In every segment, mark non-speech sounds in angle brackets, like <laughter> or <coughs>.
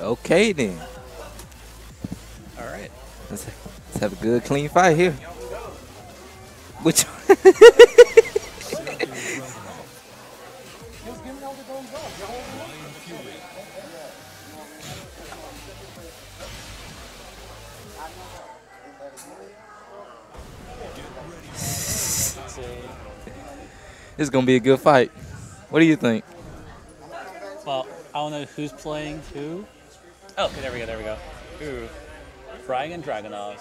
Okay then. All right. Let's, let's have a good clean fight here. Which <laughs> This is gonna be a good fight. What do you think? Well, I don't know who's playing who. Oh, okay, there we go, there we go. Ooh. Bryan and Dragunov.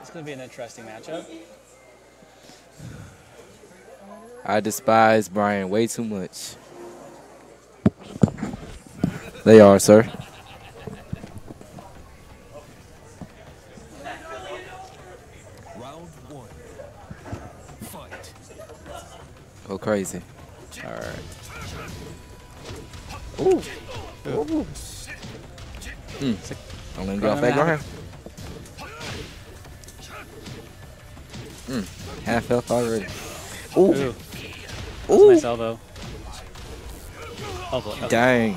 It's going to be an interesting matchup. I despise Bryan way too much. They are, sir. Round one. Fight. Go crazy. All right. Ooh. Ooh. Mm. Don't let him get off that ground. Mm. Half health already. Ooh. Ooh. Ooh. Nice elbow. Elbow. elbow. Dang.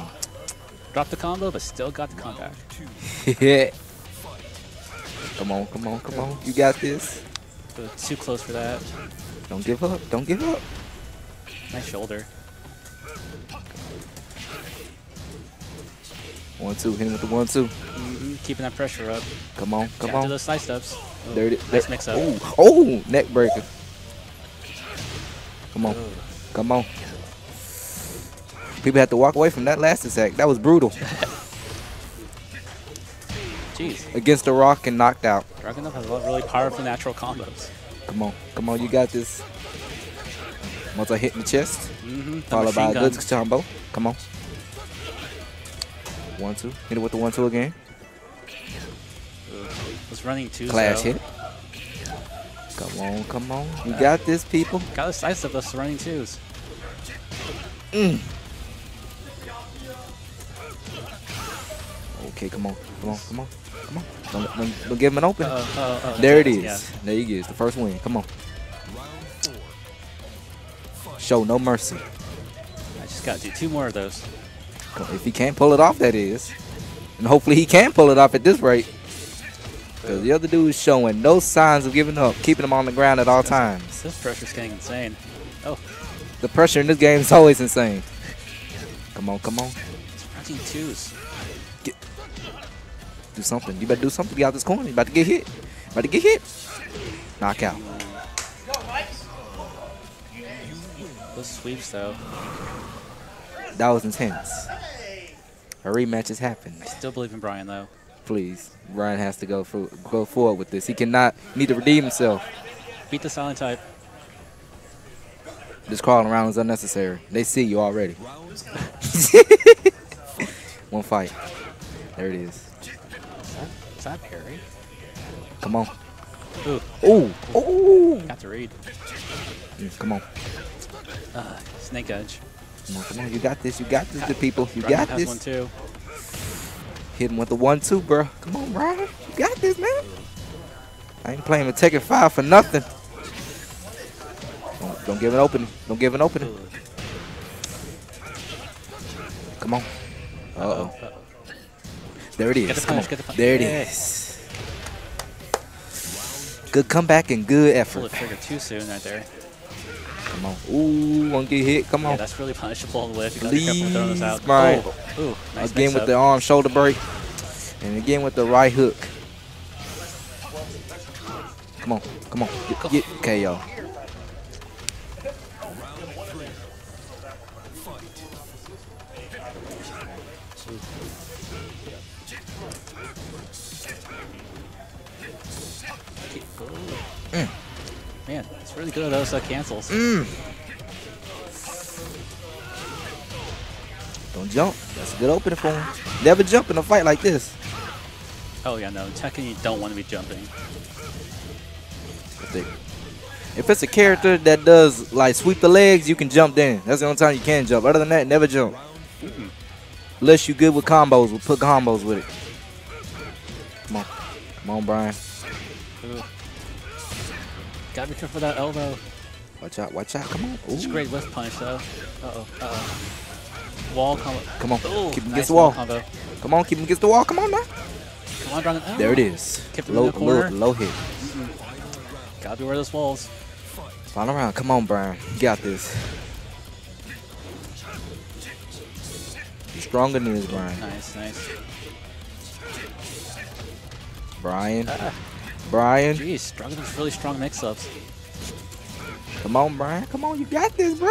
Dropped the combo, but still got the comeback. Yeah. <laughs> come on, come on, come on. You got this. Too close for that. Don't give up. Don't give up. Nice shoulder. One, two. Hit him with the one, two. Mm-hmm. Keeping that pressure up. Come on, come to on. those side steps. Ooh, There it is. Nice mix up. Ooh. Oh, neck breaker. Come on. Come on. People had to walk away from that last attack. That was brutal. <laughs> Jeez. Against the rock and knocked out. Dragunov has a lot of really powerful natural combos. Come on. Come on. You got this. Once I hit in the chest, Mm-hmm. followed by a good combo. Come on. One, two. Hit it with the one, two again. Was running two. Clash hit. Come on. Come on. You got this, people. Got to of those running twos. Okay, come on. Come on. Come on. Come on. Don't, don't, don't give him an open. Uh, uh, uh, There it is. Yeah. There you go. It's the first win. Come on. Show no mercy. I just got to do two more of those. If he can't pull it off, that is. And hopefully he can pull it off at this rate. Because the other dude is showing no signs of giving up, keeping him on the ground at all times. This pressure's getting insane. Oh, The pressure in this game is always insane. Come on, come on. it's twos. Do something. You better do something. Get out this corner. You about to get hit. About to get hit. Knockout. Those sweeps, though. That was intense. A rematch has happened. I still believe in Bryan, though. Please. Ryan has to go for, go forward with this. He cannot need to redeem himself. Beat the silent type. This crawling around is unnecessary. They see you already. <laughs> One fight. There it is. Is that, is that parry? Come on. Ooh, Ooh. Ooh. got to read. Mm, Come on. Uh, snake edge. Come on, come on. You got this. You got this, good people. You Dragon got this. one, too. Hit him with the one, two, bro. Come on, Ryan. You got this, man. I ain't playing with Tekken 5 for nothing. Don't, don't give an opening. Don't give an opening. Come on. Uh-oh. Uh-oh. There it is. The Come on. the. There it is. Good comeback and good Pulled effort. the trigger too soon right there. Come on. Ooh, won't get hit. Come Yeah, on. that's really punishable with. You gotta be careful with throwing those out. Please, Bryan. Oh, ooh, nice again with up. the arm shoulder break. And again with the right hook. Come on. Come on. Get, get KO. Really good at those uh, cancels. Mm. Don't jump. That's a good opening for him. Never jump in a fight like this. Oh yeah, no, Tekken you don't want to be jumping. If, it's a character that does like sweep the legs, you can jump in. That's the only time you can jump. Other than that, never jump. Unless you good with combos, we'll put combos with it. Come on. Come on, Bryan. Gotta be careful with that elbow. Watch out, watch out. Come on. Ooh. It's a great whiff punch though. Uh oh. Uh oh. Wall combo. Come on. Ooh, keep him nice against the wall. Combo. Come on, keep him against the wall. Come on now. Come on, Dragon. Oh. There it is. Kept him Low, in the corner. low, low hit. Gotta be where those walls. Final round. Come on, Bryan. You got this. You're stronger than this, Bryan. Nice, nice. Bryan. Ah, Bryan. Jeez, Dragon has really strong mix-ups. Come on, Bryan. Come on. You got this, bro.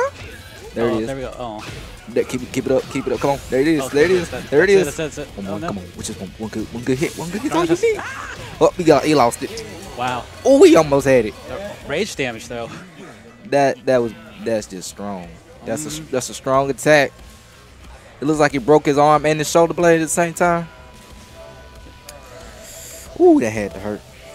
There oh, it is. There we go. Oh. There, keep it, keep it up, keep it up. Come on, there it is, Okay, there it is, that's- there it that's it. That's it. One Oh, more, no. come on, which is one, one good, one good hit, one good hit. All you need. Oh, we got, he lost it. Wow. Oh, he almost had it. Rage damage though. That, that was, that's just strong. That's a, Mm. that's a strong attack. It looks like he broke his arm and his shoulder blade at the same time. Ooh, that had to hurt.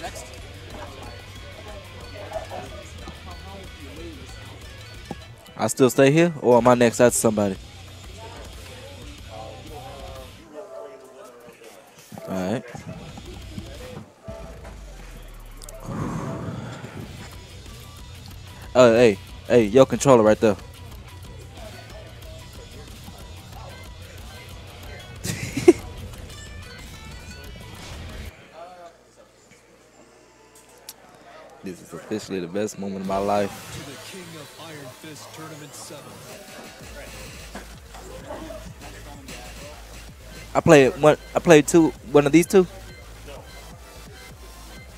Next. I still stay here, or am I next out to somebody? Hey, hey, your controller right there. <laughs> this is officially the best moment of my life. To the King of Iron Fist Tournament 7. I played one. I played two. One of these two.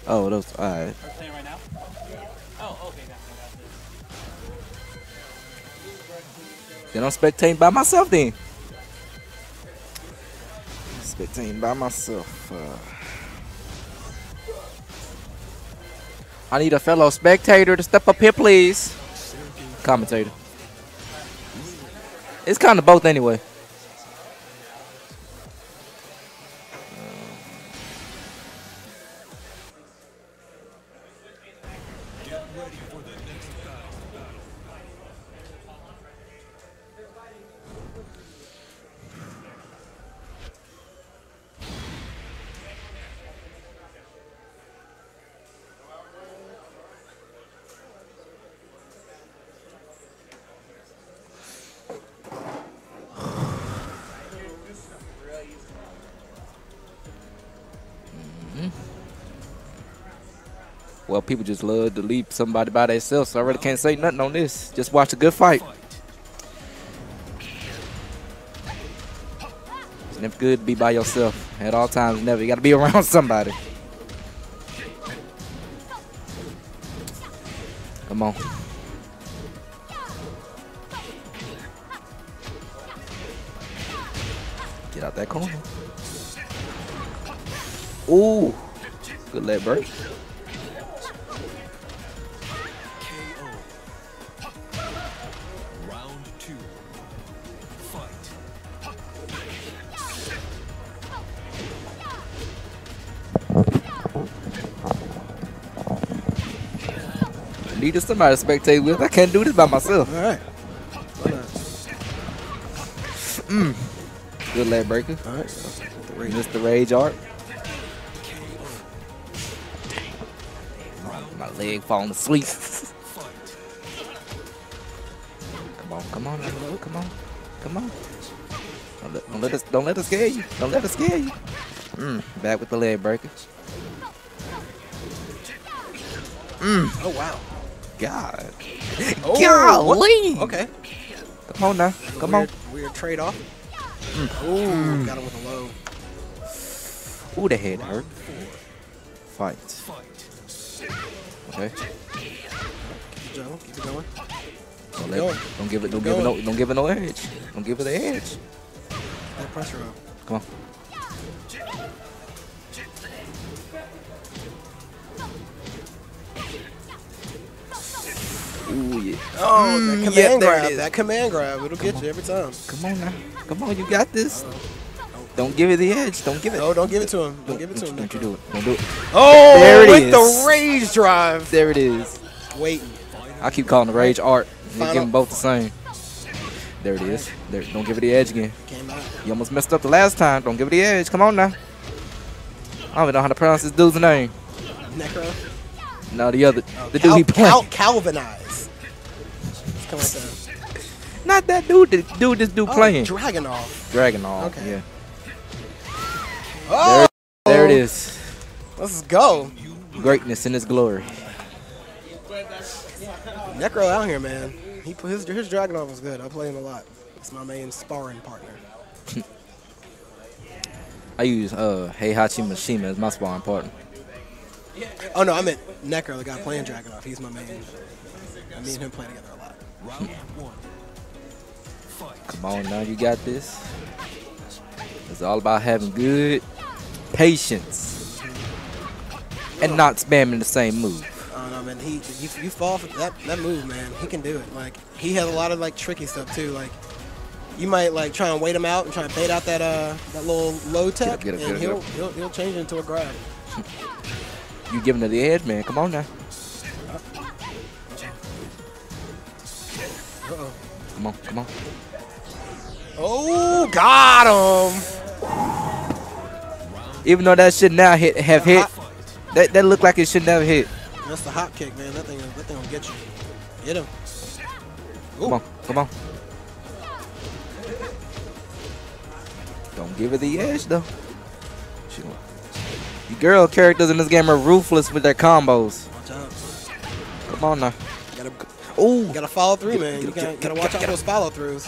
Oh, those. All right. Then I'm spectating by myself. Then. Spectating by myself. Uh, I need a fellow spectator to step up here, please. Commentator. It's kind of both anyway. Well, people just love to leave somebody by themselves, so I really can't say nothing on this. Just watch a good fight. It's never good to be by yourself at all times. Never. You got to be <laughs> around somebody. Come on. Get out that corner. Ooh. Good leg break. Needed somebody to spectate with. I can't do this by myself. All right. Good leg breaker. All right. Mr. Rage Art. My leg falling asleep. Come on, come on, come on, come on. Don't let, don't let us, don't let us scare you. Don't let us scare you. Mm, back with the leg breaker. Oh wow. God, Oh, golly. what? Okay. Come on now, come on. weird, Weird trade off. Mm. Ooh, mm. got him with a low. Ooh, the head hurt. Fight. Okay. Keep it going. Don't, going. let, don't give it. Don't give it. No, don't give it no edge. Don't give it the edge. That pressure up. Come on. Ooh yeah. Oh, that Mm, command yeah, grab. That command grab. It'll get you every time. Come on now. Come on, you got this. Don't give it the edge. Don't give it. No, don't give it to him. Don't give it to him. Don't you do it. Don't do it. Oh, There it with is. the rage drive. There it is. Waiting. I keep calling the rage art. You give them both the same. There it is. There. Don't give it the edge again. You almost messed up the last time. Don't give it the edge. Come on now. I don't even know how to pronounce this dude's name. Necro. No, the other, the Cal- dude he playing. Cal- Calvinize. It's kind of like that. Not that dude. The dude this dude Oh, playing. Dragunov. Dragon off. Okay. Yeah. Oh, There it is. let's go. Greatness in its glory. Necro out here, man. He put his his Dragunov was good. I play him a lot. It's my main sparring partner. <laughs> I use uh Heihachi Mishima as my sparring partner. Oh no, I meant Necro, the guy playing Dragunov. He's my main. Me and him play together a lot. Round one. Fight. Come on now, you got this. It's all about having good patience and not spamming the same move. I don't man. He, you, you fall for that that move, man. He can do it. Like he has a lot of like tricky stuff too. Like you might like try and wait him out and try and bait out that uh that little low tech, get up, and get up, he'll, get he'll he'll change it into a grab. You giving it the edge, man. Come on now. Come on, come on. Oh, got him. Even though that should now hit have hit, that that looked like it should never hit. That's the hop kick, man. That thing, that thing will get you. Get him. Come on, come on. Don't give it the edge though. She You girl characters in this game are ruthless with their combos. Come on now. Gotta, gotta follow through, Get- man. get- You gotta, get- gotta watch get- out those follow throughs.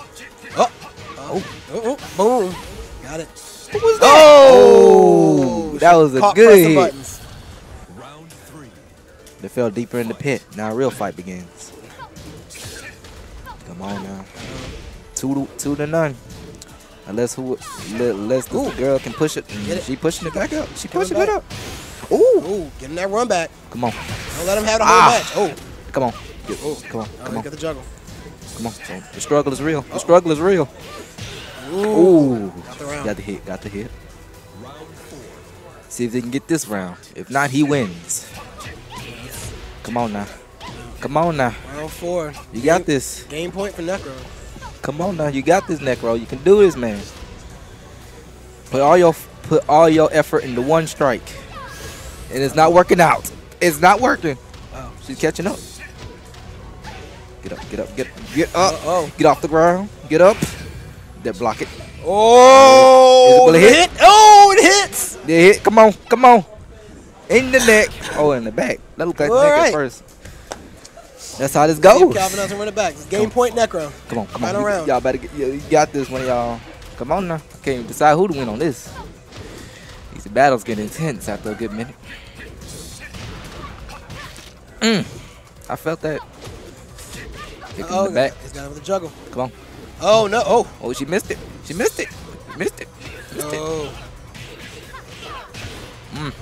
Oh. Oh. Oh. oh, Boom. Got it. What was that? Oh, that was a Caught good hit. buttons. Round three. They fell deeper in the pit. Now a real fight begins. Come on now. Two to, two to none. Unless who let- unless the Ooh. girl can push it. Get it. She pushing it back up. She pushing it up. Ooh. Ooh, get him that run back. Come on. Don't let him have the whole Ah. match. Oh, Come on. Get- Oh. Come on. Come on. got the juggle. Come on. The struggle is real. The struggle is real. Ooh. Ooh. Got. Got the hit. Got the hit. Round four. See if they can get this round. If not, he wins. Come on now. Come on now. Round four. You got this. Game point for Necro. Come on now, you got this Necro. You can do this, man. Put all your put all your effort into one strike, and it's not working out. It's not working. Oh. She's catching up. Get up, get up, get get up. Uh-oh. Get off the ground. Get up. That block it. Oh, Is it gonna hit? Oh, it hits. They hit. Come on, come on. In the neck. Oh, in the back. That looked like the All neck right. at first. That's how this goes. Calvin Nelson run it back. It's game Come point Necro. Come on, come Final on. Y'all better get, you got this one, y'all. Come on now. I can't even decide who to win on this. These battles get intense after a good minute. Mm. I felt that. Kick Oh, in the back. he's got it with a juggle. Come on. Oh no. Oh. Oh, she missed it. She missed it. Missed it. Missed it. Oh. Mm.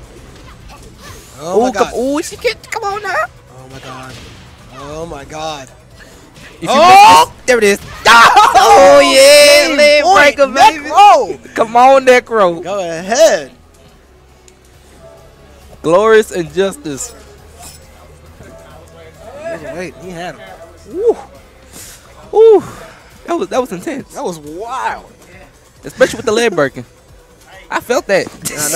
Oh my god. come, ooh, she get. Come on now. Oh my god. Oh my god. If Oh! it, there it is. Oh, yeah, Game leg breaker. Necro. Come on, Necro. Go ahead. Glorious injustice. Wait, he had him. Woo. Ooh. That was that was intense. That was wild. Especially with the leg breaking. I felt that. I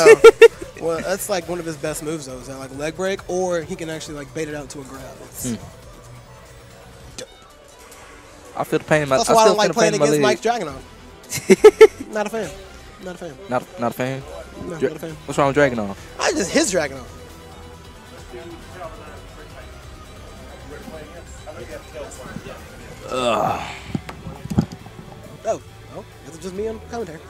know. <laughs> well, that's like one of his best moves, though. Is that like leg break, or he can actually like bait it out to a grab. Hmm. I feel the pain in my That's I why I still don't like the pain playing against Mike. Dragunov. <laughs> Not a fan. Not a fan. Not not a fan. No, Dra- not a fan. What's wrong with Dragunov? I just his Dragunov. Oh, oh, is it just me on commentary?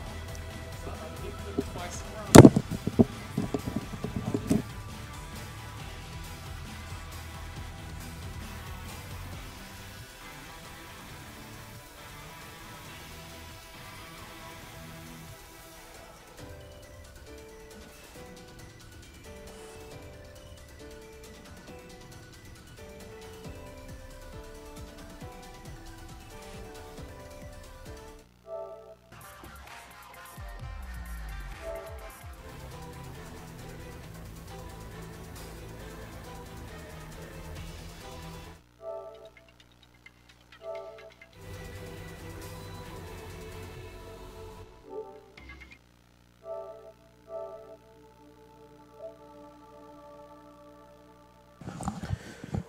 <laughs>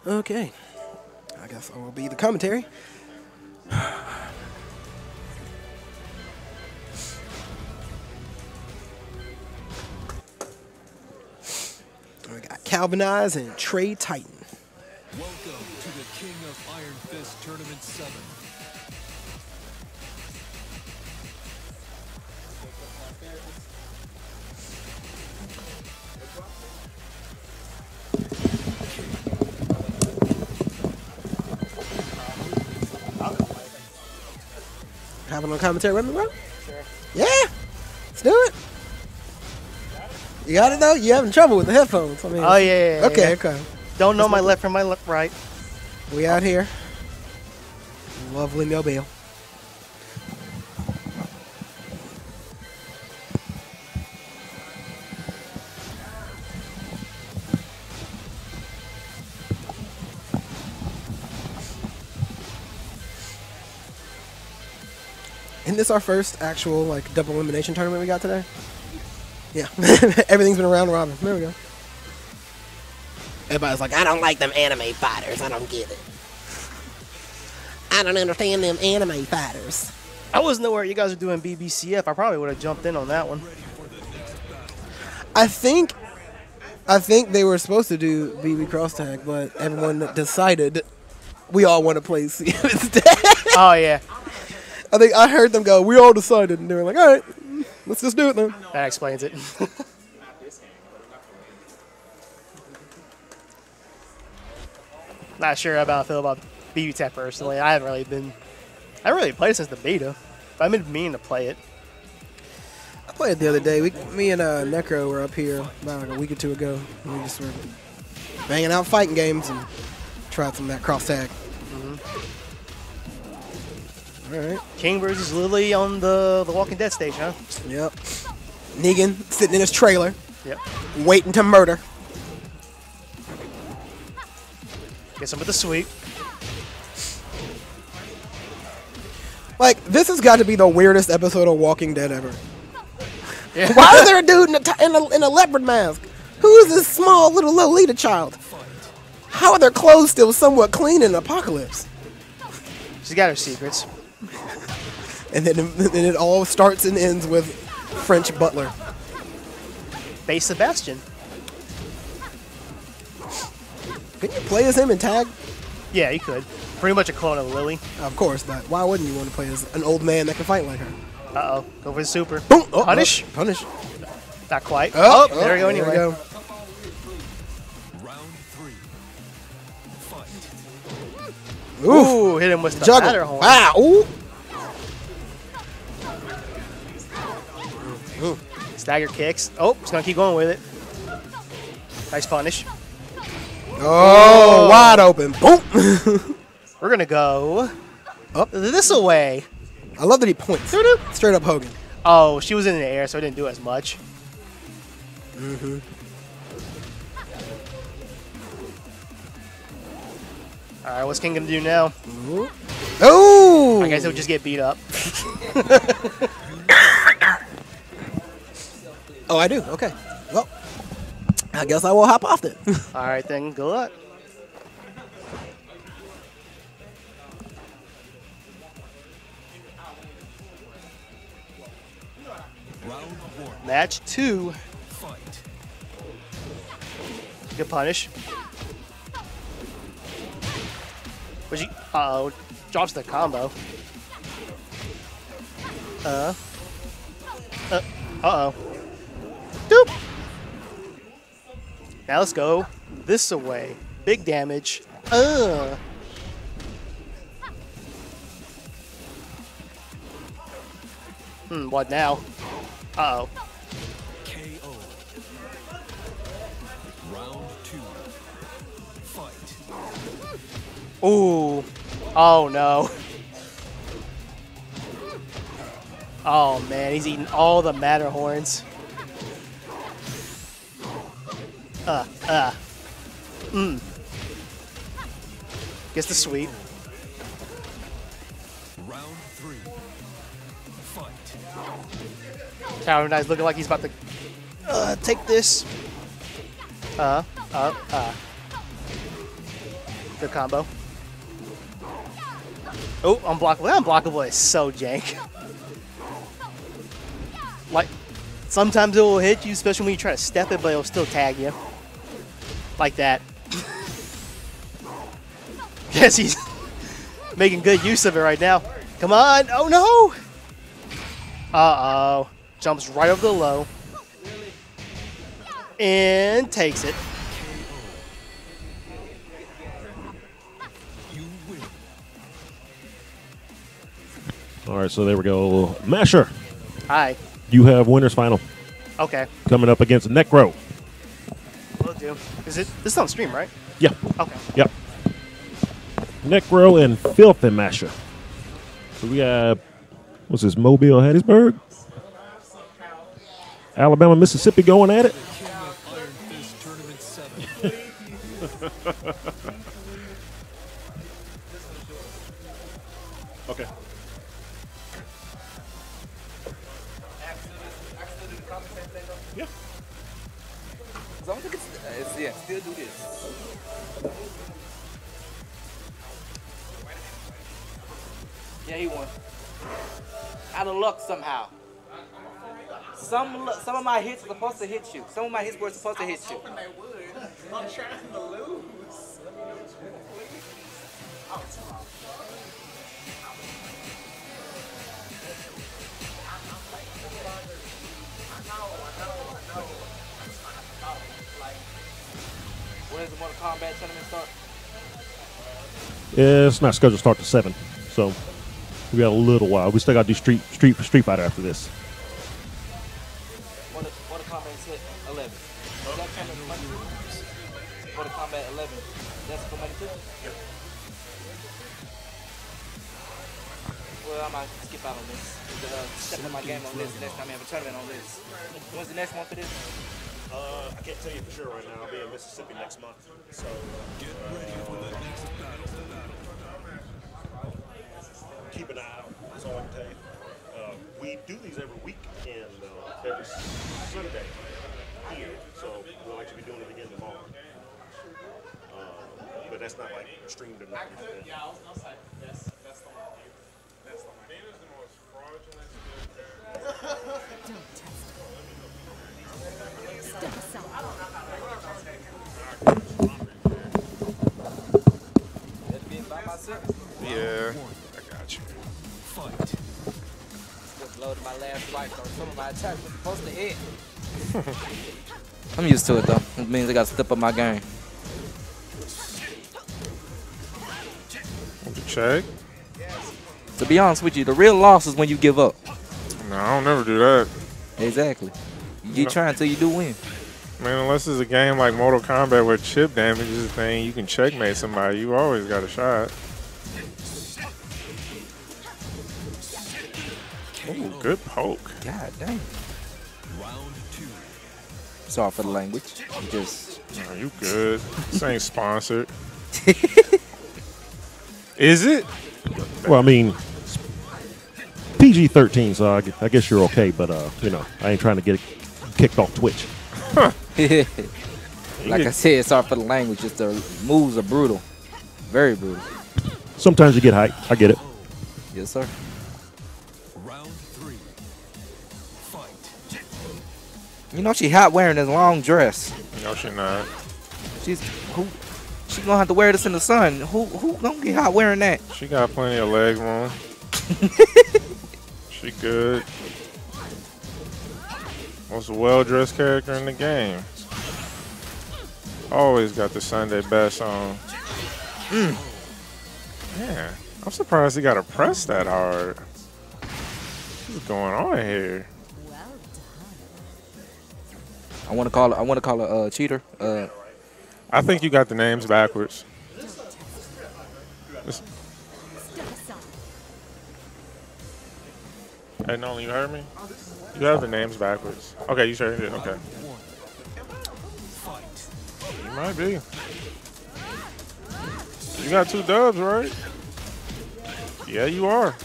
Okay. I guess I will be the commentary. <sighs> We got Calvin Eyes and Trey Titan. Welcome to the King of Iron Fist Tournament 7. Having a commentary with me, bro? Sure. Yeah. Let's do it. You got it though. You having trouble with the headphones? I mean, Oh yeah. yeah, Okay, yeah. okay. Don't know my left from my left, right. We out here. Lovely mobile. This our first actual like double elimination tournament we got today? Yeah. <laughs> Everything's been around robin. There we go. Everybody's like, I don't like them anime fighters. I don't get it. I don't understand them anime fighters. I wasn't aware you guys were doing BBCF. I probably would have jumped in on that one. I think, I think they were supposed to do BB cross tag, but everyone decided we all want to play <laughs> CM instead. Oh yeah, I think I heard them go. We all decided, and they were like, all right, let's just do it then. that explains it. Not sure about I feel about BB personally. I haven't really been. I haven't really played it since the beta. But I've been meaning to play it. I played it the other day. We, me and uh, Necro were up here about like a week or two ago. And we just were banging out fighting games and tried some of that cross tag. All right. King versus Lili on the the Walking Dead stage, huh? Yep. Negan sitting in his trailer, Yep. waiting to murder. Get some of the sweep. Like this has got to be the weirdest episode of Walking Dead ever. Yeah. Why is there a dude in a, t- in a, in a leopard mask? Who is this small little Lolita child? How are their clothes still somewhat clean in Apocalypse? She's got her secrets. And then, then it all starts and ends with French Butler. Base Sebastian. Can you play as him in tag? Yeah, you could. Pretty much a clone of Lili. Of course, but why wouldn't you want to play as an old man that can fight like her? Uh oh. Go for the super. Boom! Oh, Punish? oh, punish. Not quite. Oh, Oh, there we go anyway. go. Round three. Fight. Ooh, hit him with the Juggle. Matterhorn. Wow. Ooh. Stagger kicks. Oh, he's gonna keep going with it. Nice punish. Oh, wide open. Boom. <laughs> We're gonna go Up. this away. I love that he points. Straight up Hogan. Oh, she was in the air, so I didn't do as much. Mm-hmm. All right, what's King gonna do now? Oh. I guess he'll just get beat up. <laughs> <laughs> Oh, I do. Okay. Well, I guess I will hop off then. <laughs> All right, then good luck. Match two. Fight. Good punish. Was he? Uh oh. Drops the combo. Uh. Uh. Uh oh. Doop. Now let's go this away. Big damage. Uh. Hmm. What now? Uh oh. KO. Round two. Fight. Ooh. Oh no. Oh man, he's eating all the Matterhorns. Uh, uh. Mmm. Gets the sweep. Round three. Fight. Tower Knight's looking like he's about to uh, take this. Uh, uh, uh. Good combo. Oh, unblockable. Unblockable is so jank. Like, sometimes it will hit you, especially when you try to step it, but it'll still tag you. Like that. <laughs> Guess he's <laughs> making good use of it right now. Come on. Oh, no. Uh-oh. Jumps right over the low. And takes it. All right, so there we go. Masher, Hi. you have winners final Okay. coming up against Necro. Will do. Is it? This is on stream, right? Yeah. Okay. Yep. Necro and Filthy Masher. So we got, what's this, Mobile, Hattiesburg? Alabama, Mississippi going at it. <laughs> Yeah, he won. Out of luck somehow. Some some of my hits are supposed to hit you. Some of my hits were supposed to hit you. When does the Mortal Kombat tournament start? It's not scheduled to start to seven, so we got a little while. We still got to do Street Street Street Fighter after this. Mortal, Mortal Kombat's hit 11. Is that coming Monday? Mortal Kombat 11. That's for Monday too? Yep. Well, I might skip out on this. Uh, step my game on this. Next time I have a tournament on this. When's the next one for this? Uh, I can't tell you for sure right now. I'll be in Mississippi next month, so Get ready for the next battle. Keep an eye out. That's all I can tell you. Uh, we do these every week and uh, every Sunday here, so we'll actually be doing it again tomorrow. Uh, but that's not like streamed or nothing. Yeah, I was that. Step aside. That's being by myself. Yeah, I got you. Just my last life, so some of my attacks were supposed to hit. <laughs> I'm used to it though. It means I gotta step up my game. Want to check? To be honest with you, the real loss is when you give up. No, I don't never do that. Exactly. You No. try until you do win. Man, unless it's a game like Mortal Kombat where chip damage is a thing, you can checkmate somebody. You always got a shot. Ooh, good poke. God dang. Round two. Sorry for the language. I'm just No, you good. this ain't sponsored. <laughs> Is it? Well, I mean, PG thirteen, so I, I guess you're okay. But uh, you know, I ain't trying to get kicked off Twitch. <laughs> like I said, sorry for the language. Just the moves are brutal, very brutal. Sometimes you get hype. I get it. Yes, sir. You know she hot wearing this long dress. No, she not. She's who? She gonna have to wear this in the sun. Who who gonna get hot wearing that? She got plenty of leg room. <laughs> she good. Most well-dressed character in the game. Always got the Sunday best on. Mm. Man, I'm surprised he got to press that hard. What's going on here? I want to call. I want to call her uh, cheater. Uh, I think you got the names backwards. Hey, Nolan, you heard me? You have the names backwards. Okay, you sure did. Okay. You might be. You got two dubs, right? Yeah, you are.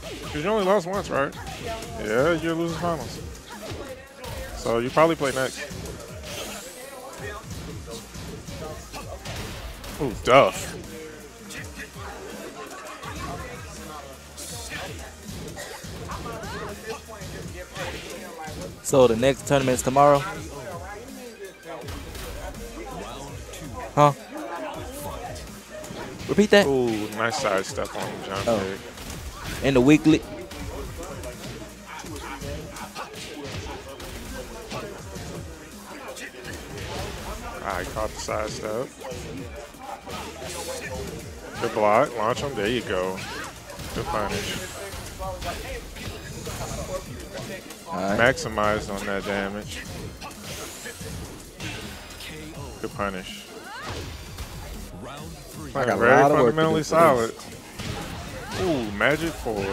Because you only lost once, right? Yeah, you're losing finals. So you probably play next. Ooh, Duff. So the next tournament's tomorrow. Huh? Repeat that. Ooh, nice side step on the jump Oh. In the weekly. I caught the side step. Good block. Launch him. There you go. Good punish. Right. Maximized on that damage. Good punish. A very lot of work fundamentally solid. Ooh, magic four.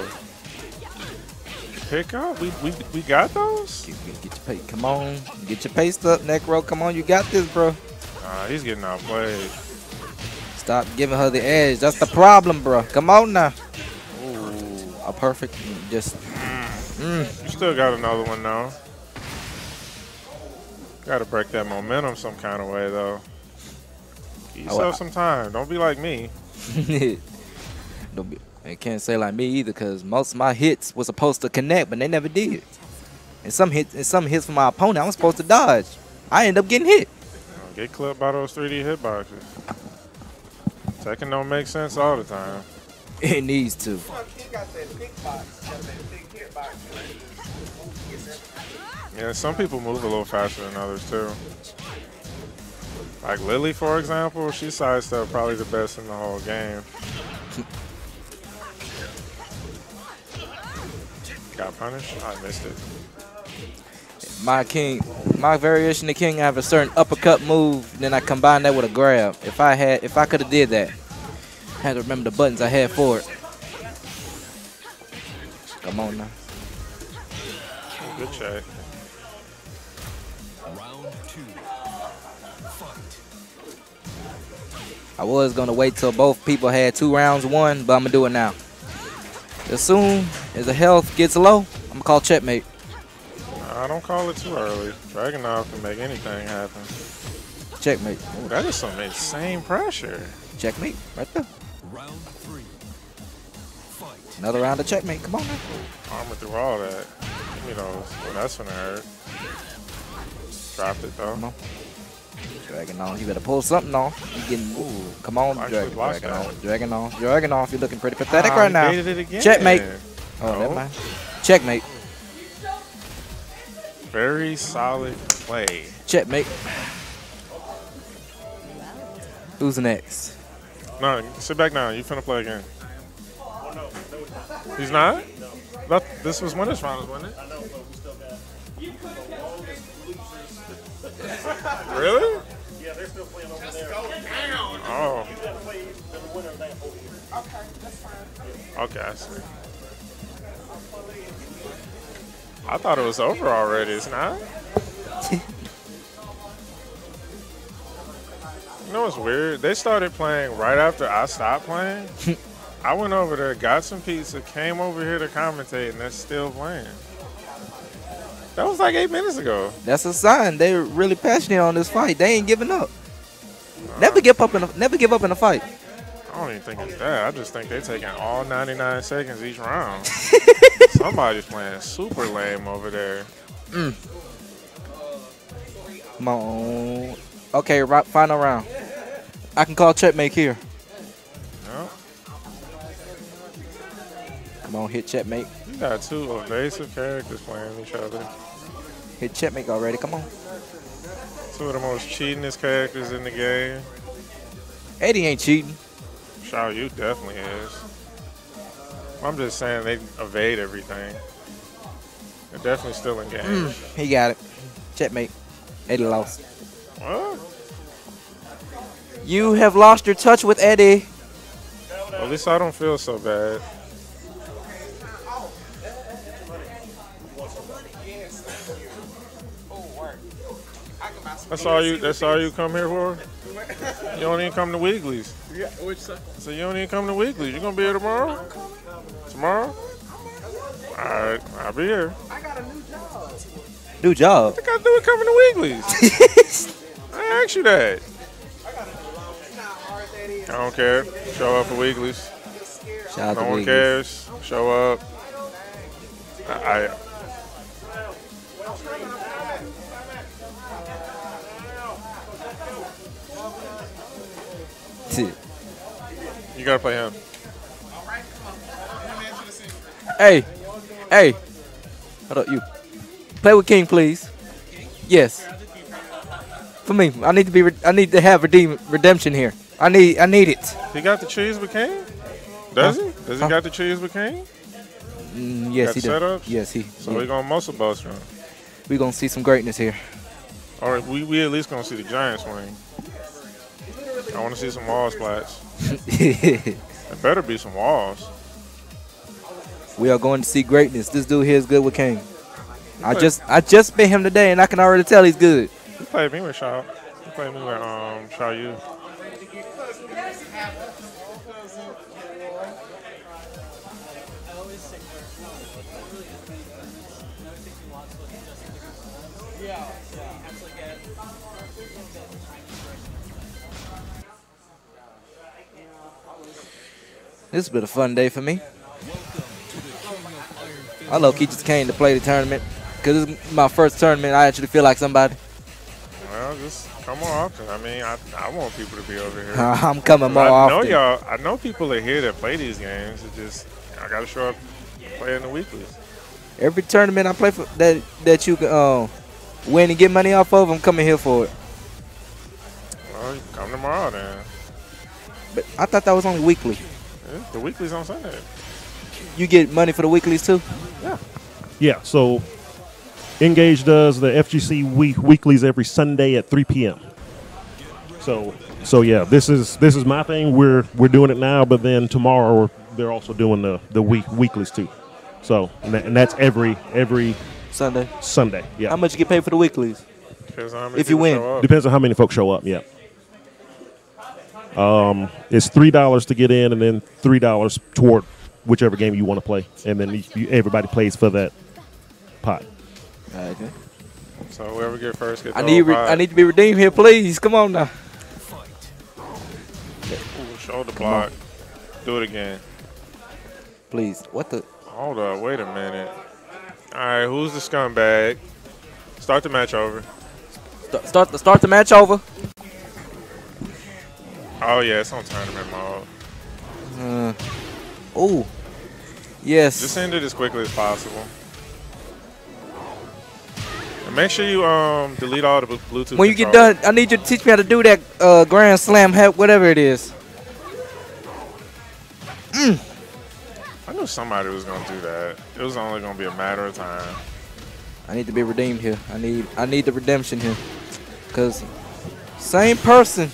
Pick up. We we we got those. Get, get, get your pay. Come on. Get your pace up, Necro. Come on. You got this, bro. Nah, he's getting outplayed. Stop giving her the edge. That's the problem, bro. Come on now. Ooh, A perfect. Just. Mm. you still got another one though. Got to break that momentum some kind of way though. Give Oh, yourself I- some time. Don't be like me. <laughs> Don't be, I can't say like me either, cause most of my hits was supposed to connect, but they never did. And some hits, and some hits from my opponent, I was supposed to dodge. I end up getting hit. Get clipped by those 3D hitboxes. Tekken don't make sense all the time. It needs to. Yeah, some people move a little faster than others too. Like Lili, for example, she sidestep probably the best in the whole game. <laughs> Got punished? I missed it. My king, my variation of king, I have a certain uppercut move. Then I combine that with a grab. If I had, if I could have did that, I had to remember the buttons I had for it. Come on now. Good check. Round two. Fight. I was gonna wait till both people had two rounds won, but I'm gonna do it now. As soon as the health gets low, I'm gonna call checkmate. I don't call it too early. Dragunov can make anything happen. Checkmate. Ooh, that is some insane pressure. Checkmate. Right there. Round three. Fight. Another round of checkmate. Come on now. Armor through all that. Give me those. Oh, that's gonna hurt. Dropped it though. Come on. Dragunov. You better pull something off. You getting ooh. Come on, I actually dragon, blocked dragon that. off. Dragunov. Dragon off. You're looking pretty pathetic Ah, right he now. baited it again. Checkmate. Oh, No. never mind. Checkmate. Very solid play. Checkmate. Who's next? No, sit back down. You finna play again. He's not? That, this was winners finals, wasn't it? I know, but we still got. Really? Yeah, they're still playing over there. Oh, You have to play the winner of that over here. okay, I see. I thought it was over already. It's not? <laughs> you know what's weird? They started playing right after I stopped playing. <laughs> I went over there, got some pizza, came over here to commentate, and they're still playing. That was like eight minutes ago. That's a sign they're really passionate on this fight. They ain't giving up. Never give up in a never give up in a fight. I don't even think it's that. I just think they're taking all 99 seconds each round. <laughs> Somebody's playing super lame over there. Mm. Come on. Okay, right, final round. I can call checkmate here. No, Come on, hit checkmate. you got two evasive characters playing each other. Hit checkmate already. Come on. Two of the most cheatingest characters in the game. Eddy ain't cheating. Xiaoyu definitely is. I'm just saying they evade everything. They're definitely still in game. Mm, he got it. Checkmate. Eddy lost. What? You have lost your touch with Eddy. At least I don't feel so bad. That's all you. That's all you come here for. You don't even come to Weeklies. Yeah, which side? So you don't even come to Weeklies. You gonna be here tomorrow? Tomorrow? All right, I'll be here. I got a New job. New What I gotta do with coming to Weeklies? <laughs> I asked you that. I don't care. Show up for weeklies. Shout out No to one Wiggins. cares. Show up. I, I you gotta play him. Hey, hey, hold up, you. Play with King, please. Yes. For me, I need to be. Re- I need to have redeem redemption here. I need. I need it. He got the cheese with King? Does Huh? he? Does he Huh? got the cheese with King? Mm, yes, Got he does. Yes, he. So we gonna muscle bust him. we gonna see some greatness here. All right, we, we at least gonna see the giant swing. I want to see some wall splats. <laughs> There better be some walls. we are going to see greatness. This dude here is good with King. I just. I just met him today, and I can already tell he's good. He played me with Shaw. He played me with um Xiaoyu. This has been a fun day for me. I low key just came to play the tournament because this is my first tournament. I actually feel like somebody. Well, just come more often. I mean, I, I want people to be over here. <laughs> I'm coming more I know often. y'all. I know people are here that play these games. It just I gotta show up, play in the weeklies. Every tournament I play for that that you can uh, win and get money off of, I'm coming here for it. Well, you come tomorrow then. But I thought that was only weekly. Yeah, the weeklies on Sunday. You get money for the weeklies too. Yeah, Yeah. so Engage does the FGC week weeklies every Sunday at 3 p.m. So, so yeah, this is this is my thing. We're we're doing it now, but then tomorrow they're also doing the the week weeklies too. So, and, that, and that's every every Sunday. Sunday. Yeah, How much you get paid for the weeklies? Depends on how many If you win. show up. depends on how many folks show up. Yeah. Um, it's three dollars to get in, and then three dollars toward whichever game you want to play, and then you, you, everybody plays for that pot. Okay. So whoever get first get. I need re- pot. I need to be redeemed here, please. Come on now. Ooh, shoulder block. Do it again. Please. What the? Hold up. Wait a minute. All right, who's the scumbag? Start the match over. Start start the start the match over. Oh yeah, it's on tournament mode. Uh, oh. Yes. Just end it as quickly as possible. And make sure you um delete all the bl- Bluetooth. when you get done, I need you to teach me how to do that uh, Grand Slam, hat, whatever it is. I knew somebody was gonna do that. It was only gonna be a matter of time. I need to be redeemed here. I need I need the redemption here. Cause same person.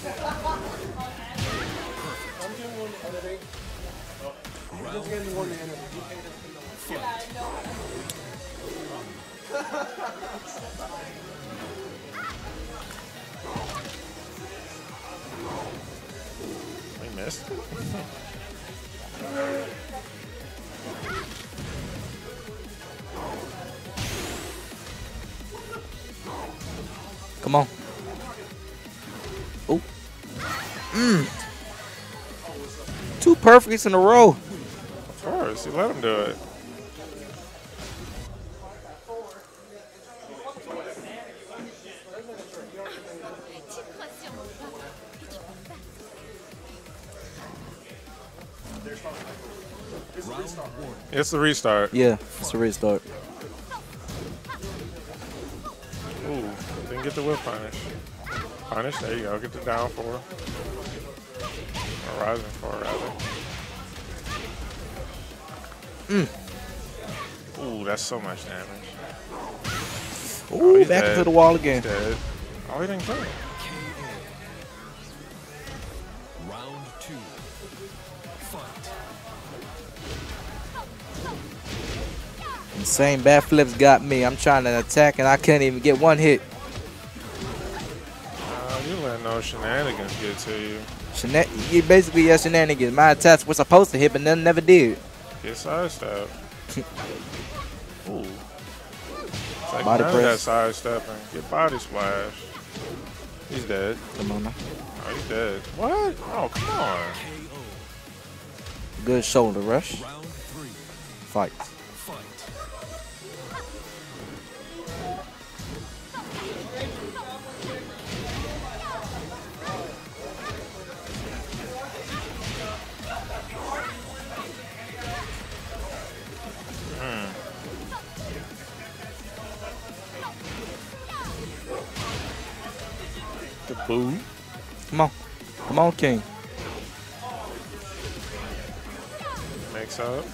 We missed. Come on. Oh. Mm. Perfects in a row. Of course, you let him do it. It's the restart. Yeah, it's a restart. Ooh, didn't get the whiff punish. Punish, there you go. Get the down four. Or rising four, rather. Ooh, that's so much damage. Ooh, he's back dead. into the wall again. He's dead. Oh, he didn't kill him. Round two. Fight. Insane bad flips got me. I'm trying to attack and I can't even get one hit. Uh, you let no shenanigans get to you. Shena- you basically yeah, shenanigans. My attacks were supposed to hit, but none never did. Get sidestep. <laughs> Ooh. It's like Body of that press. sidestepping. Get body splash. He's dead. Come on now. Oh, he's dead. What? Oh, come on. Good shoulder rush. Fight. Fight. Come on. Come on, King. Mix up.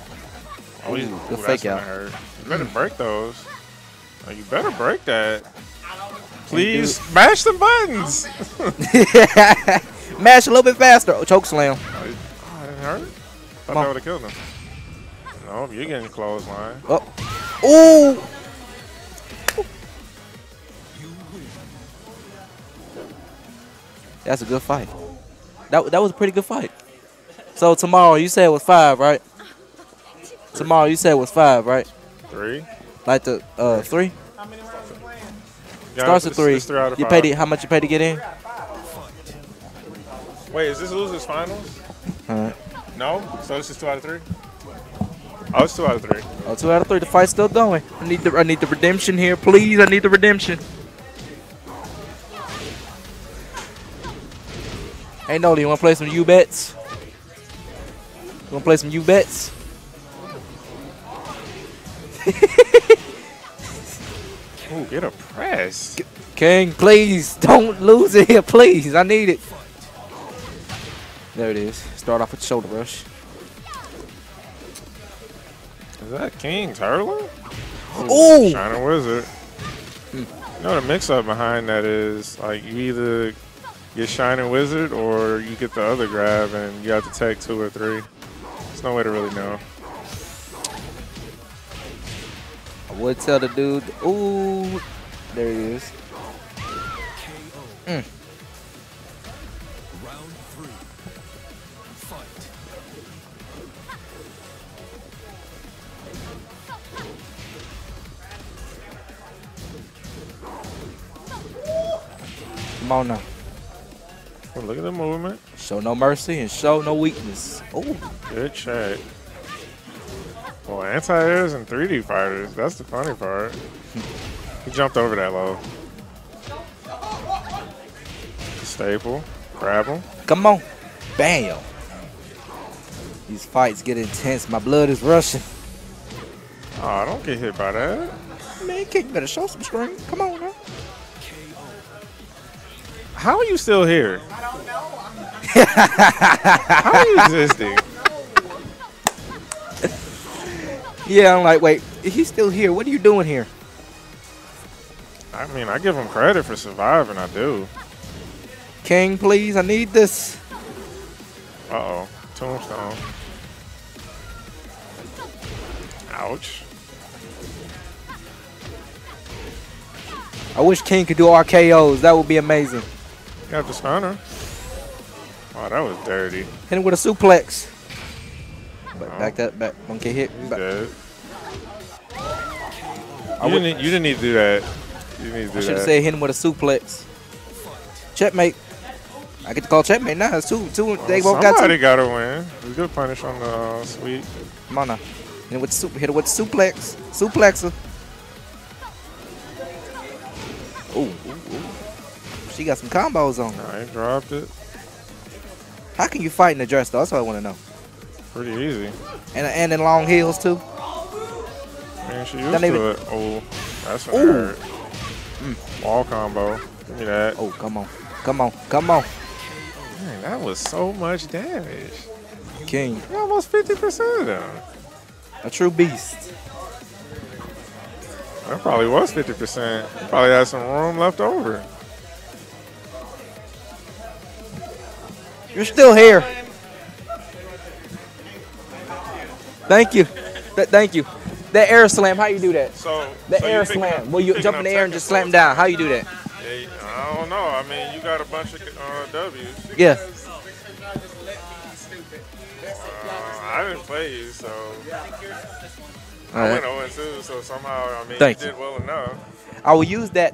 Oh, he's Ooh, ooh, that's fake gonna out. hurt. You better break those. Oh, you better break that. Please mash the buttons. <laughs> Mash a little bit faster. Oh, choke slam. Oh, it oh, didn't hurt. Thought Come that on. would have killed him. No, you're getting clothesline. Oh. Ooh. That's a good fight. That, that was a pretty good fight. So tomorrow, you said it was five, right? Tomorrow, you said it was five, right? Three. Like the uh, three? Yeah, Starts at three. three You paid it, how much you paid to get in? Wait, is this losers finals? All right. No. So this is two out of three. Oh, it's two out of three. Oh, two out of three. The fight's still going. I need the I need the redemption here, please. I need the redemption. Hey, Noli, you want to play some U bets? You want to play some U bets? <laughs> Ooh, get a press. King, please don't lose it here, please. I need it. There it is. Start off with shoulder rush. Is that King Turtle? <gasps> Oh! Shining Wizard. You know the mix up behind that is like you either get Shining Wizard or you get the other grab and you have to take two or three. There's no way to really know. I would tell the dude. Ooh, there he is. Mm. Round three. Fight. Come on now. Well, look at the movement. Show no mercy and show no weakness. Oh, Good check. Well, anti-airs and 3D fighters. That's the funny part. he jumped over that low. Staple. Grab him. Come on. Bam. These fights get intense. My blood is rushing. Oh, I don't get hit by that. Man, you better show some strength. Come on now. How are you still here? How are you existing? Yeah, I'm like, wait, he's still here. What are you doing here? I mean, I give him credit for surviving. I do. King, please, I need this. Uh oh. Tombstone. Ouch. I wish King could do RKOs. That would be amazing. Got the stunner. Oh, that was dirty. Hit him with a suplex. But back that back. Don't hit. He's Back. dead. I You didn't, you didn't need to do that. You didn't need to I do should have said hit him with a suplex. Checkmate. I get to call checkmate now. It's two, two. They both got Somebody two. got to win. We good punish on the uh, sweep. Come on now. Hit him with super. Hit him with suplex. Suplexer. Ooh, ooh, ooh. She got some combos on. I dropped it. How can you fight in the dress though? That's what I want to know. Pretty easy. And and in long heels too. Man, she Don't to even- it. Oh, that's Ooh. hurt. Mm. Wall combo. Give me that. Oh, come on, come on, come on, Man, that was so much damage. King, Almost 50% of them. a true beast. That probably was 50%. Probably had some room left over. You're still here. Thank you. Th- thank you. That air slam, how you do that? So The so air slam. Well, you jump in the air and just slam down. How you do that? Yeah, I don't know. I mean, you got a bunch of uh, W's. Yeah. Uh, I didn't play you, so All I right. went 0 2. So somehow, I mean, Thank you. did well enough. I will use that.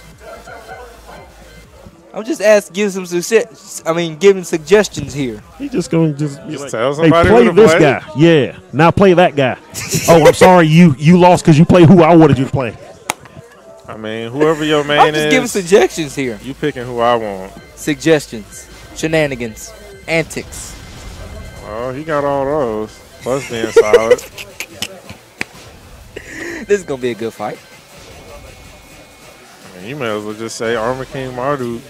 I'm just asking, give some success. I mean, giving suggestions here. He just gonna just, be Just like, tell hey, somebody play who to this play. guy. Yeah, now play that guy. <laughs> oh, I'm sorry, you you lost because you played who I wanted you to play. I mean, whoever your main <laughs> I'm just giving suggestions here. you picking who I want. Suggestions, shenanigans, antics. Oh, he got all those. Plus being solid. <laughs> This is gonna be a good fight. I mean, you may as well just say Armor King Marduk.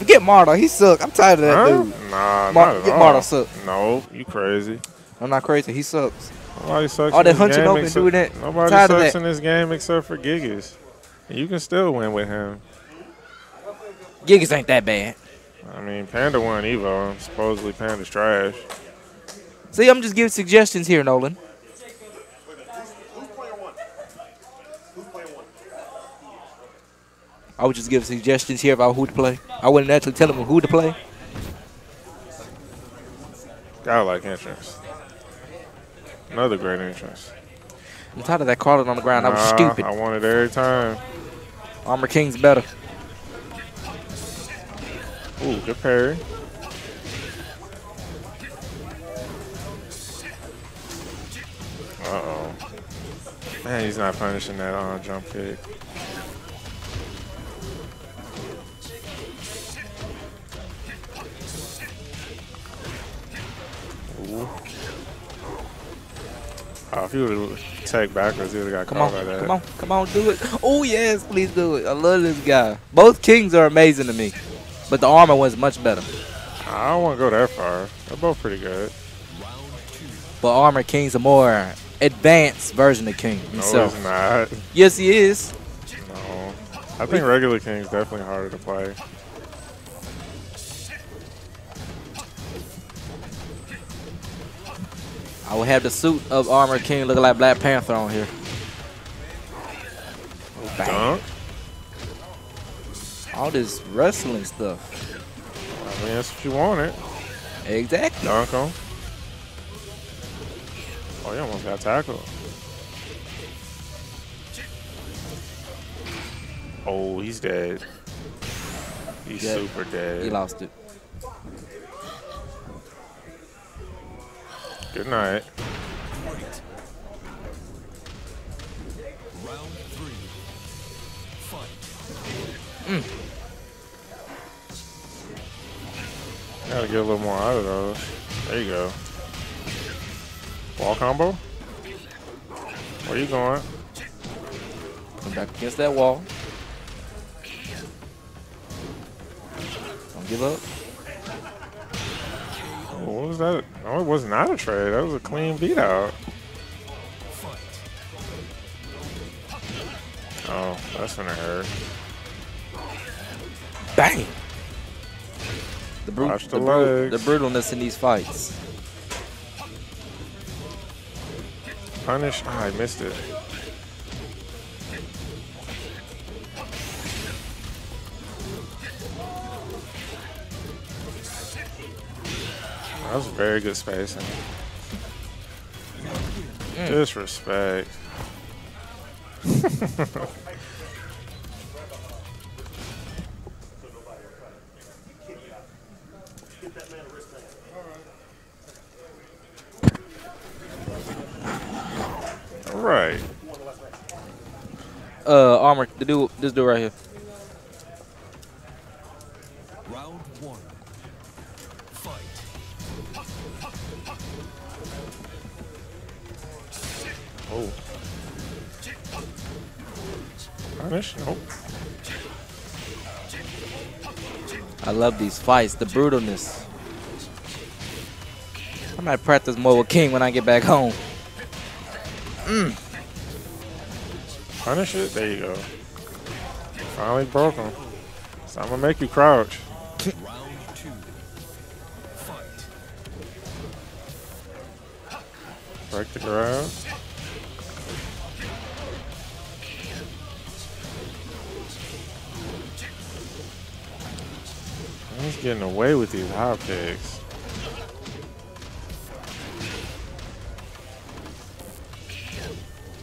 Forget Mardo, he suck. I'm tired of that Huh? dude. Nah, Mar- not at get all. Mardo suck. No, you crazy. I'm not crazy. He sucks. Nobody sucks All in that this hunching game over except- doing that. Nobody Tired sucks that. in this game except for Gigas. You can still win with him. Gigas ain't that bad. I mean, Panda won Evo. Supposedly Panda's trash. See, I'm just giving suggestions here, Nolan. Who's player one? Who's player one? I would just give suggestions here about who to play. I wouldn't actually tell them who to play. God like entrance. Another great entrance. I'm tired of that crawling on the ground. That was stupid. I want it every time. Armor King's better. Ooh, good parry. Uh oh. Man, he's not punishing that on jump kick. Oh, if he would have tagged backwards, he would have got Come caught on, by that. come on, come on, do it. Oh yes, please do it. I love this guy. Both kings are amazing to me, but the armor one's much better. I don't want to go that far. They're both pretty good. But armor king's a more advanced version of king No, himself. it's not. Yes, he is. No. I think regular King's definitely harder to play. I will have the suit of armor king looking like Black Panther on here. Dunk? All this wrestling stuff. I mean, that's what you wanted. Exactly. Dunk oh, him. Oh, you almost got tackled. Oh, he's dead. He's Yeah. super dead. He lost it. Good night. Round three. Fight. Mm. Gotta get a little more out of those. There you go. Wall combo? Where you going? Come back against that wall. Don't give up. Oh, what was that? No, it was not a trade. That was a clean beat out. Oh, that's gonna hurt. Bang! The, brut- Watch the the, bru- legs. the brutalness in these fights. Punish. Ah, I missed it. That was very good spacing. Disrespect. <laughs> All right. Uh, armor. The dude, this dude right here. Love these fights. The brutalness. I might practice more with King when I get back home. Mm. Punish it? There you go. Finally broke him. So I'm gonna make you crouch. Getting away with these high picks.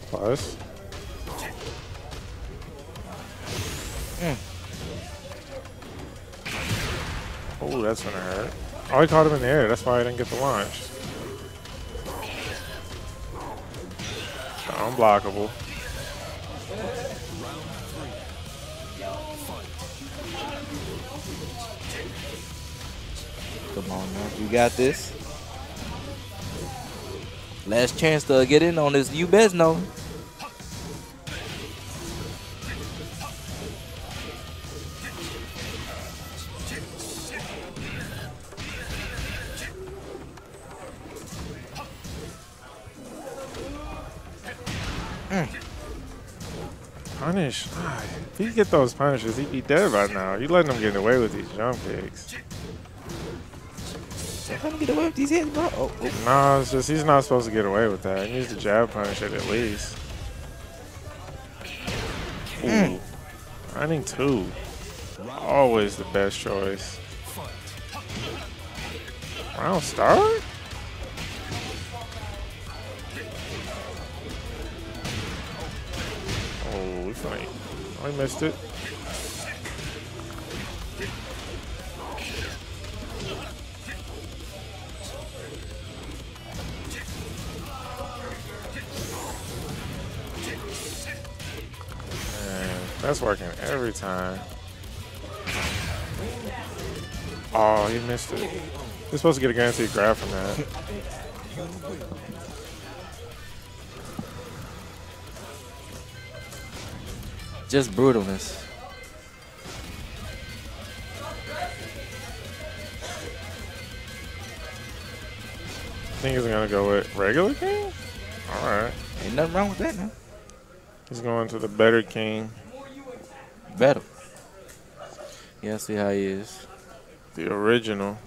Plus. Hmm. Oh, that's gonna hurt. Oh, he caught him in the air. That's why I didn't get the launch. Unblockable. Come on now. You got this. Last chance to get in on this. You best know. Punish. Ah, If he get those punishes, he'd be dead right now. You letting him get away with these jump kicks. Get away with these hits, bro? Oh, oh. No, it's just he's not supposed to get away with that. He needs to jab punish it at least. Mm. Ooh. Running two. Always the best choice. Round start? Oh, we funny. I missed it. That's working every time. Oh, he missed it. He's supposed to get a guaranteed grab from that. Just brutalness. think he's gonna go with regular king. All right, Ain't nothing wrong with that now. he's going to the better king, Better. Yeah, see how he is. the original.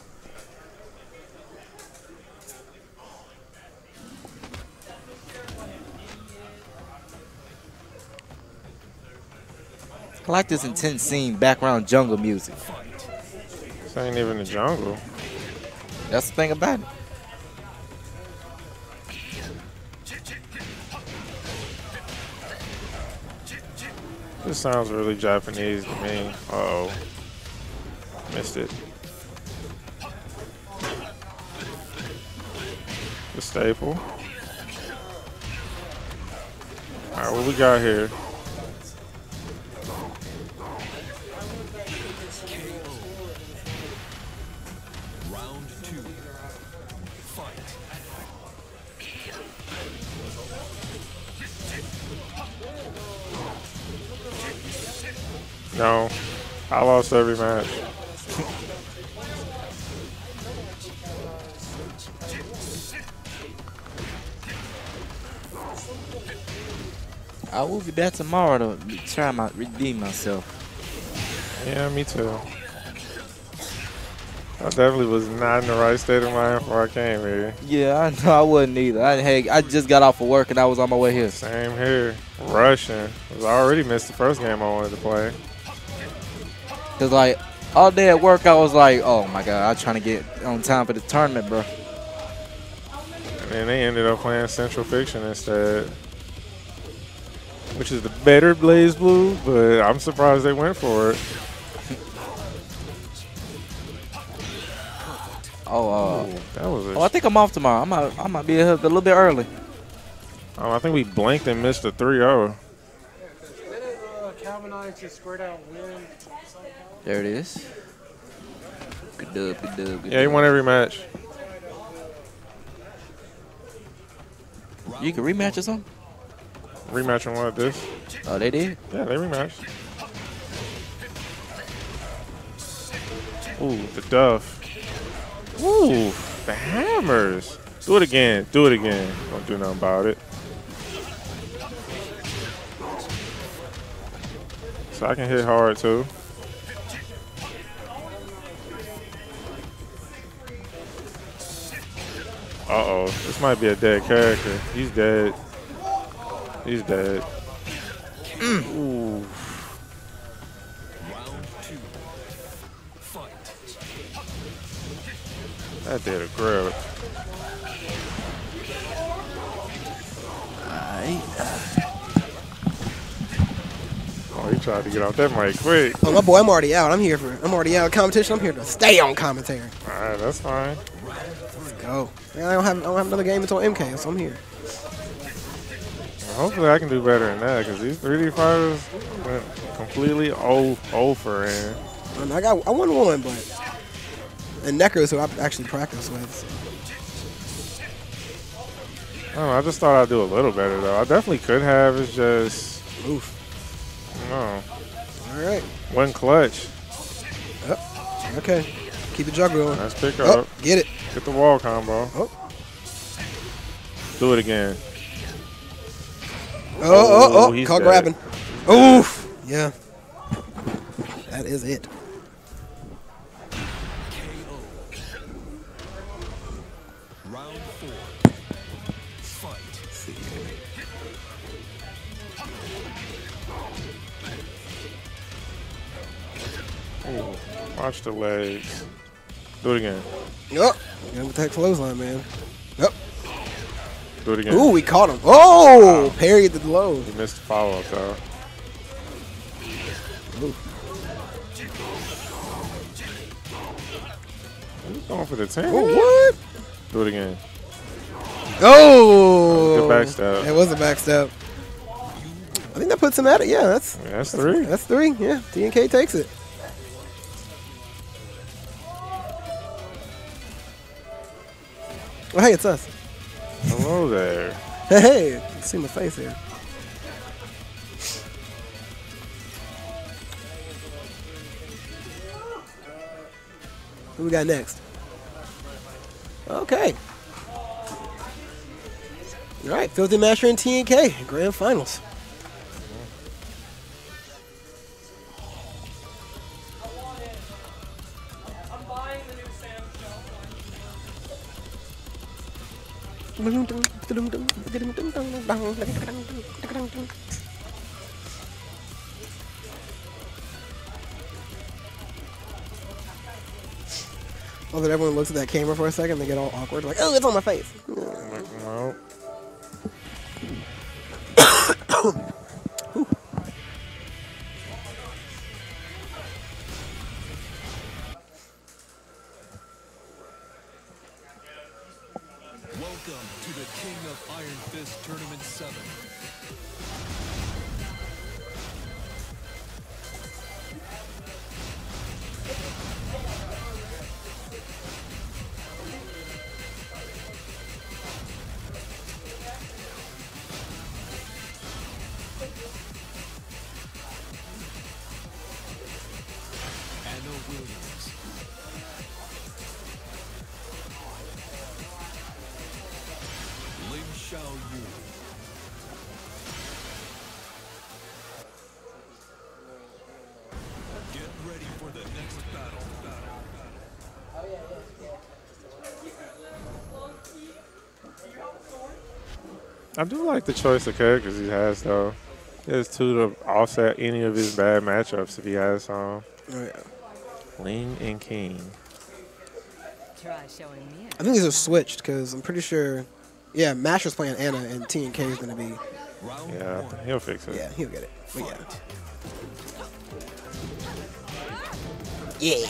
I like this intense scene, background jungle music. This ain't even the jungle. That's the thing about it. This sounds really Japanese to me. Uh oh, missed it. The staple. All right, what we got here? I lost every match. I will be back tomorrow to try my redeem myself. Yeah, me too. I definitely was not in the right state of mind before I came here. Yeah, I know I wasn't either. I had I just got off of work and I was on my way here. Same here. Rushing. I already missed the first game I wanted to play. Cause like all day at work I was like, oh my god, I'm trying to get on time for the tournament, bro. And then they ended up playing Central Fiction instead. Which is the better BlazBlue, but I'm surprised they went for it. Oh, uh, That was oh, I think I'm off tomorrow. I might I might be a little bit early. Oh, I think we blinked and missed a 3-0. There it is. Good dub, good dub, good Yeah, he dub. won every match. You can rematch or something? Rematch and what this? Oh, they did. Yeah, they rematched. Ooh, the Duff. Ooh, the hammers. Do it again. Do it again. Don't do nothing about it. So I can hit hard too. Uh oh, this might be a dead character. He's dead. He's dead. Ooh. That did a grip. Oh, he tried to get off that mic quick. Oh, my boy, I'm already out. I'm here for. I'm already out of competition. I'm here to stay on commentary. All right, that's fine. Let's go. Man, I don't have. I don't have another game until MK, so I'm here. Hopefully, I can do better than that because these 3D fighters went completely o- over in. And I got. I won one, but. And Necros, who I actually practice with. I don't know, I just thought I'd do a little better though. I definitely could have. It's just Oof. No, All right. one clutch. Okay. Keep the jug going. Let's pick Oh, up. get it. Get the wall combo. Oh. Do it again. Oh, oh, Oh, oh. he's Caught grabbing. Oof. Yeah. That is it. Watch the legs. Do it again. Yup. With that clothesline, man. Yup. Do it again. Ooh, we caught him. Oh, parried the low. He missed the follow up though. He's going for the 10. Oh, what? Do it again. Oh. Good backstab. It was a backstab. I think that puts him at it. Yeah, that's Yeah, that's three. that's three. Yeah, TNK takes it. Oh, hey, it's us. Hello there. Hey, hey, see my face here. Who we got next? Okay. All right, Filthy Master and TNK, grand finals. Oh, that everyone looks at that camera for a second, they get all awkward, like, oh, it's on my face. No. I do like the choice of characters he has though. He has two to offset any of his bad matchups if he has some. Oh, yeah. Ling and King. Try showing me. I think these are switched because I'm pretty sure, yeah, Masher's playing Anna and TNK is going to be, Yeah, he'll fix it. yeah, he'll get it. But yeah. Yeah.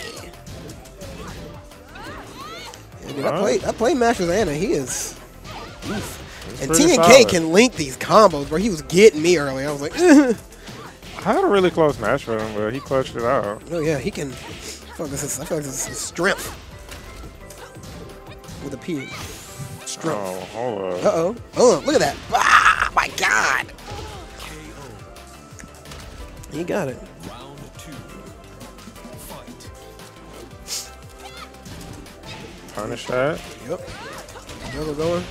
Yeah, dude, I Alright. played, I played Masher's Anna. He is. And pretty TNK solid. can link these combos where he was getting me early. I was like, <laughs> I had a really close match with him, but he clutched it out. oh yeah, he can. I feel like this is, I feel like this is strength. With a P. Strength. Oh, hold up. Uh oh. Oh, look at that. Ah, my God. He got it. Round two. Punish that. Yep. Juggle going.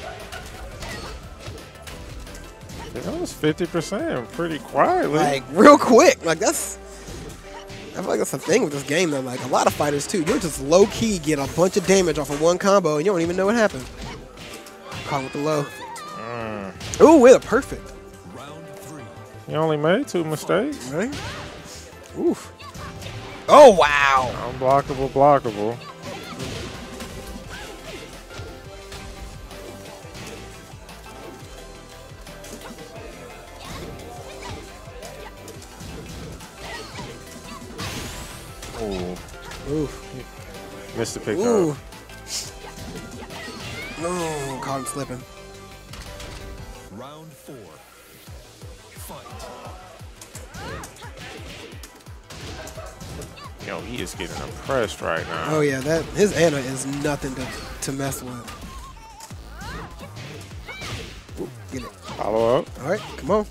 That was 50% pretty quietly. Like, real quick. Like, that's. I feel like that's the thing with this game, though. Like, a lot of fighters, too. You'll just low key get a bunch of damage off of one combo and you don't even know what happened. Caught with the low. Mm. Ooh, with a perfect. You only made two mistakes. Right? Oof. Oh, wow. Unblockable, blockable. Ooh, Oof. missed the pick Ooh. up. No, caught him slipping. Round four. Fight. Yo, he is getting impressed right now. Oh yeah, that his Anna is nothing to to mess with. Ooh, get it. Follow up. All right, come on.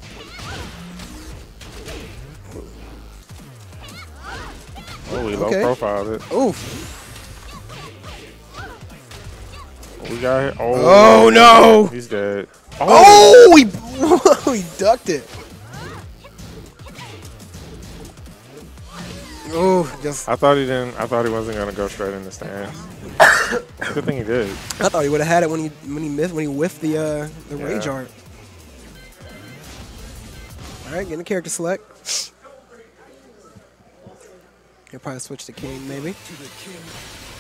Oh, we low Okay. profiled it. Oof. We got hit. Oh, Oh, no. He's dead. Oh, he <laughs> he ducked it. Oh, just I thought he didn't. I thought he wasn't gonna go straight in the stands. <coughs> Good thing he did. I thought he would have had it when he when he missed when he whiffed the uh the Yeah. rage art. All right, getting the character select. He'll probably switch to king maybe. To the king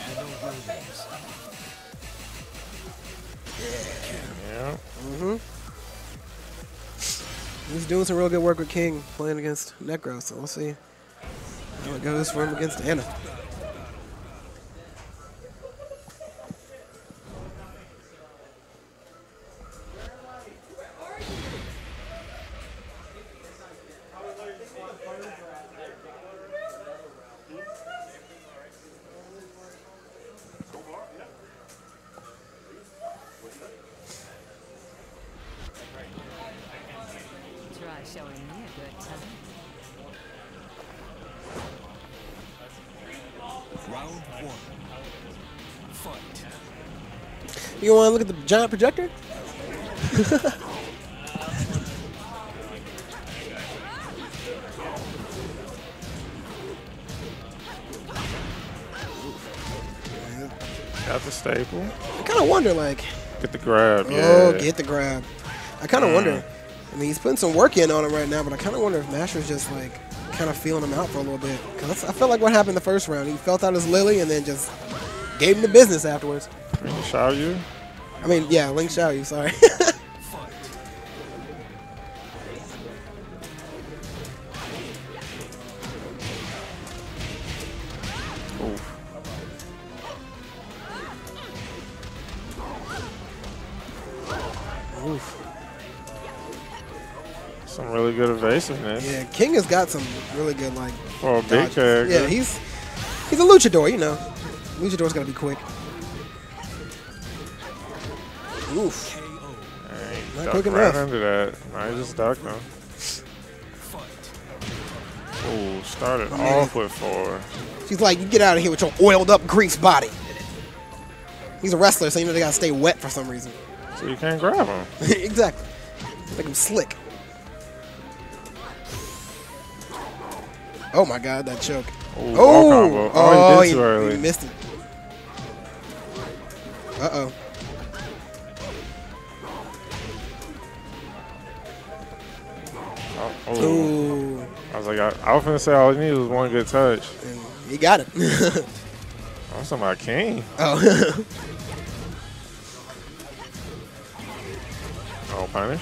and the roses. Yeah. Mm-hmm. He's doing some real good work with King playing against Necro, so we'll see how it goes for him against Anna. Want to look at the giant projector? Got the staple. I kind of wonder, like, Get the grab. Yeah. oh, get the grab. I kind of Mm. wonder. I mean, he's putting some work in on him right now, but I kind of wonder if Masher's just like kind of feeling him out for a little bit. Cause I felt like what happened the first round. He felt out his Lili and then just gave him the business afterwards. Shout you? I mean, yeah, Link you sorry. <laughs> Oof. Oof. Some really good evasiveness Yeah, King has got some really good like. Oh, big character. Yeah, he's he's a luchador, you know. Luchador's gotta be quick. Oof. He Not quick right enough. under that. I just ducked him. Ooh, started man. off with four. She's like, you get out of here with your oiled up grease body. He's a wrestler, so you know they gotta stay wet for some reason. So you can't grab him. <laughs> exactly. Make him slick. Oh my god, that choke. Ooh, Oh, combo. Oh, he too he, he missed it. Uh oh. Ooh. Ooh. I was like, I, I was gonna say all he needed was one good touch. And he got it. <laughs> I'm talking about King. oh. <laughs> Oh, punish.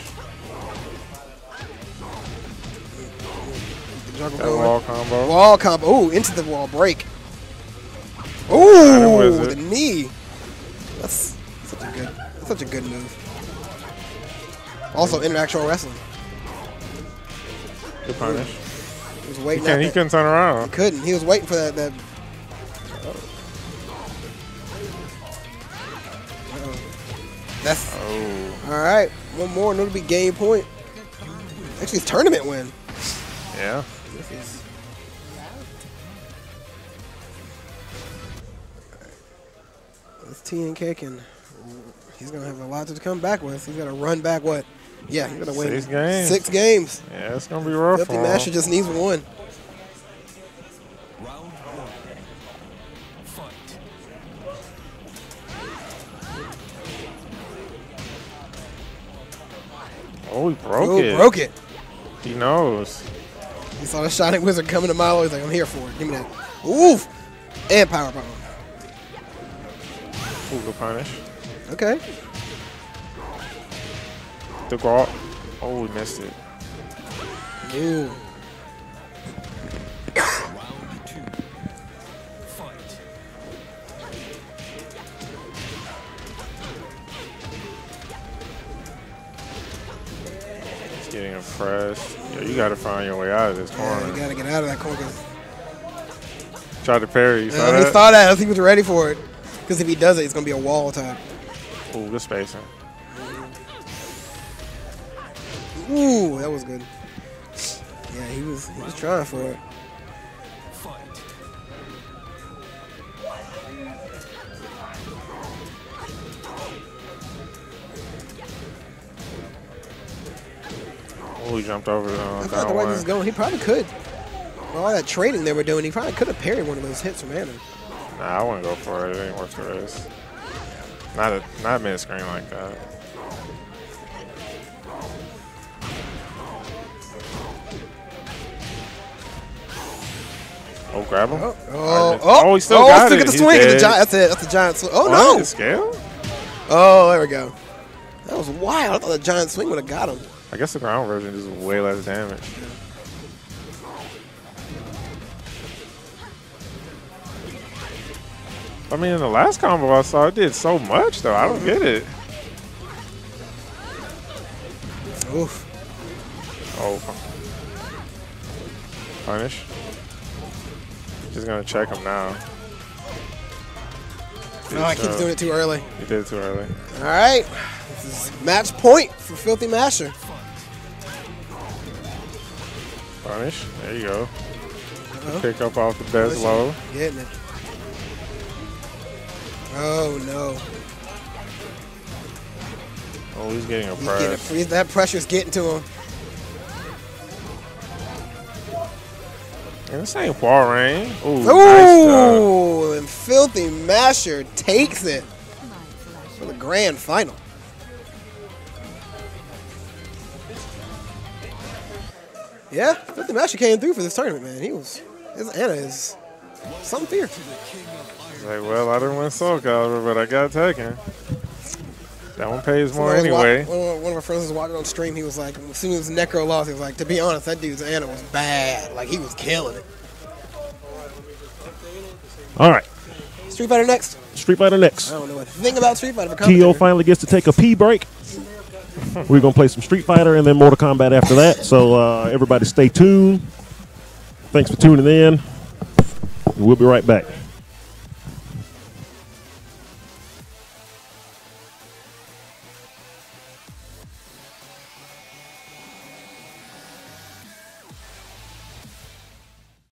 Wall combo. Wall combo. Ooh, into the wall break. Ooh, the knee. That's such a good, that's such a good move. Also, international wrestling. Good punish. He was He, can't, he couldn't turn around. couldn't. He was waiting for that. That. Uh-oh. That's Oh, all right. One more, and it'll be game point. Actually, it's tournament win. yeah. This is. This TNK can. He's gonna have a lot to come back with. He's gonna run back what? Yeah, he's gonna win Six games. Six games. Yeah, it's gonna be rough Filthy for Masher just needs one. Round Oh, he broke Ooh, it. broke it. He knows. He saw the Shining Wizard coming a mile away. He's like, I'm here for it. Give me that. Oof. And power bomb. Ooh, good punish. Okay. The guard. Oh, we missed it. Ooh. Round two. Fight. He's getting impressed. Yo, you got to find your way out of this Yeah, corner. you gotta get out of that corner. Tried to parry. You saw Uh, he that? thought that. He was ready for it. Because if he does it, it's gonna be a wall attack. Ooh, good spacing. Ooh, that was good. Yeah, he was he was trying for it. Fight. Oh, he jumped over the I thought the way this was going, he probably could. All that trading they were doing, he probably could have parried one of those hits from Anna. Nah, I wouldn't go for it. It ain't worth the risk. Not a, not mid screen like that. Oh, grab him. Oh, oh, missed- oh, oh, he still oh, got still it. get the He's swing. It's a dead. that's it. That's a giant swing. Oh, Oh, no. scale? Oh, there we go. That was wild. I thought the giant swing would have got him. I guess the ground version does way less damage. I mean, in the last combo I saw, it did so much, though. I don't get it. Oof. Oh. Punish. Just gonna check him now. Oh, I keep doing it too early. You did it too early. All right. This is match point for Filthy Masher. Punish. There you go. Uh-huh. Pick up off the best low. Getting it. Oh, no. Oh, he's getting a He's getting press. it. That pressure's getting to him. And this ain't far range. Ooh, nice and Filthy Masher takes it for the grand final. Yeah, Filthy Masher came through for this tournament, man. He was, his Anna is something fierce. Like, well, I didn't win Soul Calibur, but I got Tekken. That one pays more Someone was wa- anyway. One of, one of our friends was watching on stream. He was like, as soon as Necro lost, he was like, to be honest, that dude's Anna was bad. Like, he was killing it. All right. Street Fighter next. Street Fighter next. I don't know a thing about Street Fighter. for Tio finally gets to take a pee break. We're gonna play some Street Fighter and then Mortal Kombat after that. So uh, everybody, stay tuned. Thanks for tuning in. We'll be right back.